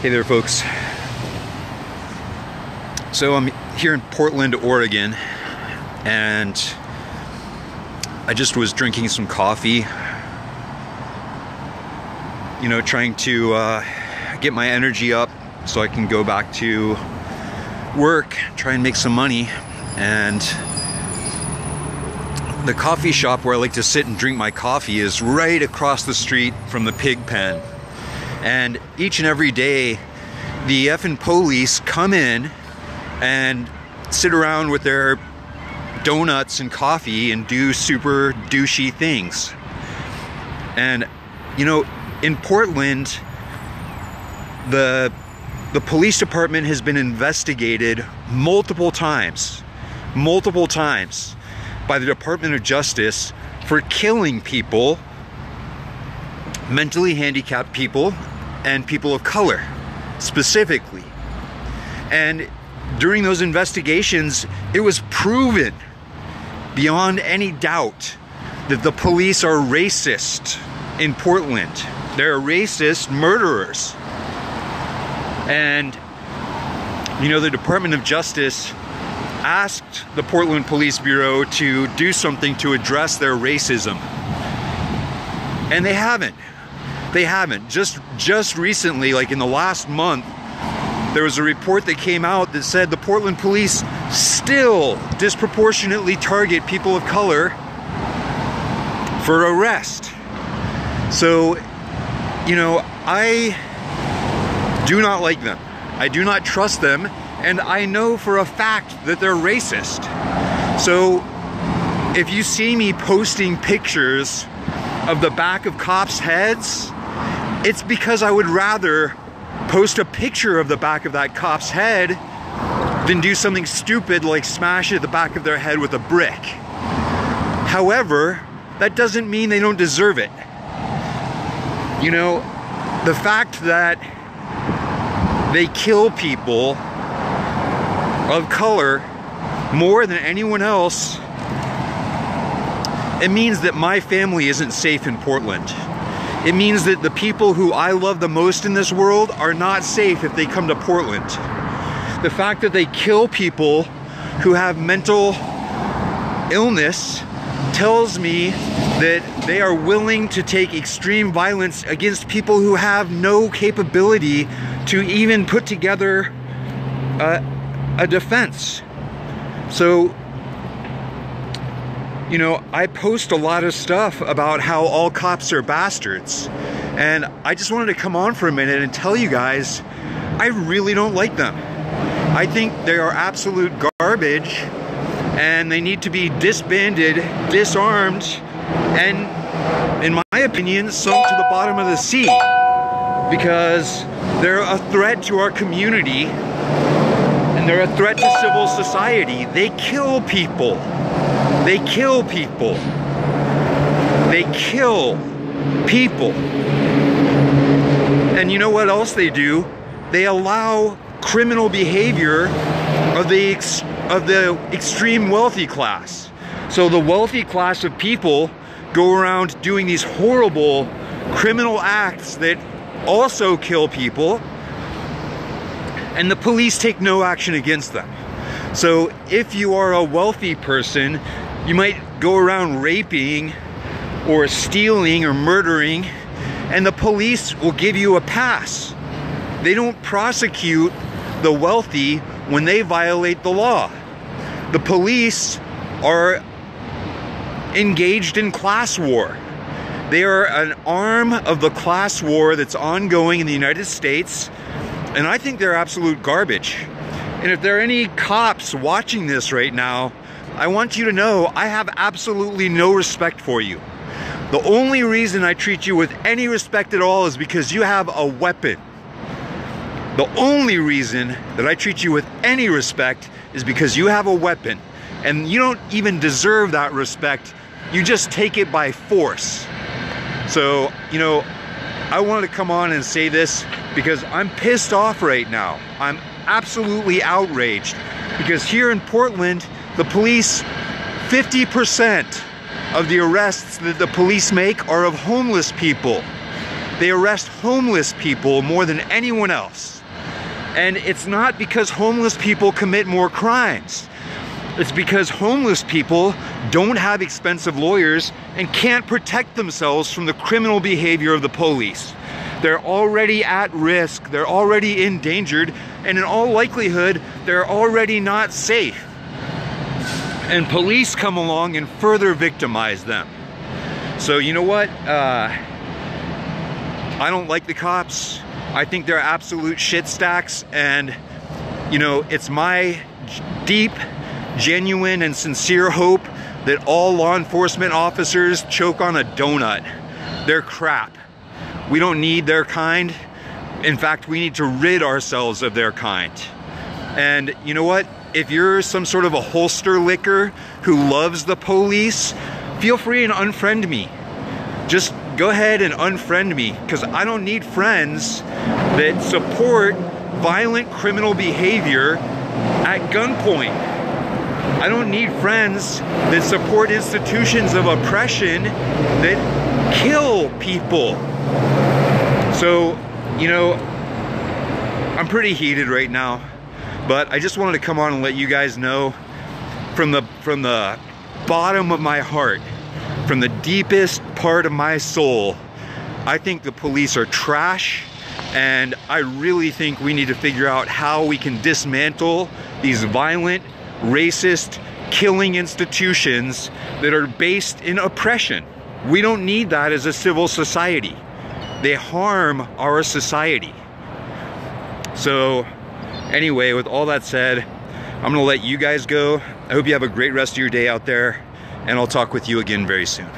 Hey there, folks. So I'm here in Portland, Oregon, and I just was drinking some coffee. You know, trying to uh, get my energy up so I can go back to work, try and make some money. And the coffee shop where I like to sit and drink my coffee is right across the street from the pig pen. And each and every day, the effing police come in and sit around with their donuts and coffee and do super douchey things. And you know, in Portland, the the police department has been investigated multiple times, multiple times by the Department of Justice for killing people, mentally handicapped people, and people of color specifically. And during those investigations, it was proven beyond any doubt that the police are racist in Portland. They're racist murderers. And, you know, the Department of Justice asked the Portland Police Bureau to do something to address their racism. And they haven't. They haven't. Just just recently, like in the last month, there was a report that came out that said the Portland police still disproportionately target people of color for arrest. So, you know, I do not like them. I do not trust them, and I know for a fact that they're racist. So, if you see me posting pictures of the back of cops' heads, it's because I would rather post a picture of the back of that cop's head than do something stupid like smash it at the back of their head with a brick. However, that doesn't mean they don't deserve it. You know, the fact that they kill people of color more than anyone else, it means that my family isn't safe in Portland. It means that the people who I love the most in this world are not safe if they come to Portland. The fact that they kill people who have mental illness tells me that they are willing to take extreme violence against people who have no capability to even put together a, a defense. So you know, I post a lot of stuff about how all cops are bastards. And I just wanted to come on for a minute and tell you guys, I really don't like them. I think they are absolute garbage and they need to be disbanded, disarmed, and in my opinion, sunk to the bottom of the sea because they're a threat to our community and they're a threat to civil society. They kill people. They kill people. They kill people. And you know what else they do? They allow criminal behavior of the of the extreme wealthy class. So the wealthy class of people go around doing these horrible criminal acts that also kill people and the police take no action against them. So if you are a wealthy person, you might go around raping or stealing or murdering, and the police will give you a pass. They don't prosecute the wealthy when they violate the law. The police are engaged in class war. They are an arm of the class war that's ongoing in the United States, and I think they're absolute garbage. And if there are any cops watching this right now, I want you to know I have absolutely no respect for you. The only reason I treat you with any respect at all is because you have a weapon. The only reason that I treat you with any respect is because you have a weapon. And you don't even deserve that respect. You just take it by force. So, you know, I wanted to come on and say this because I'm pissed off right now. I'm absolutely outraged because here in Portland, the police, 50% of the arrests that the police make are of homeless people. They arrest homeless people more than anyone else. And it's not because homeless people commit more crimes. It's because homeless people don't have expensive lawyers and can't protect themselves from the criminal behavior of the police. They're already at risk, they're already endangered, and in all likelihood, they're already not safe. And police come along and further victimize them. So, you know what? Uh, I don't like the cops. I think they're absolute shit stacks, and you know, it's my deep, genuine, and sincere hope that all law enforcement officers choke on a donut. They're crap. We don't need their kind. In fact, we need to rid ourselves of their kind. And you know what? If you're some sort of a holster licker who loves the police, feel free and unfriend me. Just go ahead and unfriend me because I don't need friends that support violent criminal behavior at gunpoint. I don't need friends that support institutions of oppression that kill people. So, you know, I'm pretty heated right now, but I just wanted to come on and let you guys know from the from the bottom of my heart, from the deepest part of my soul, I think the police are trash and I really think we need to figure out how we can dismantle these violent, racist, killing institutions that are based in oppression. We don't need that as a civil society. They harm our society. So, anyway, with all that said, I'm gonna let you guys go. I hope you have a great rest of your day out there, and I'll talk with you again very soon.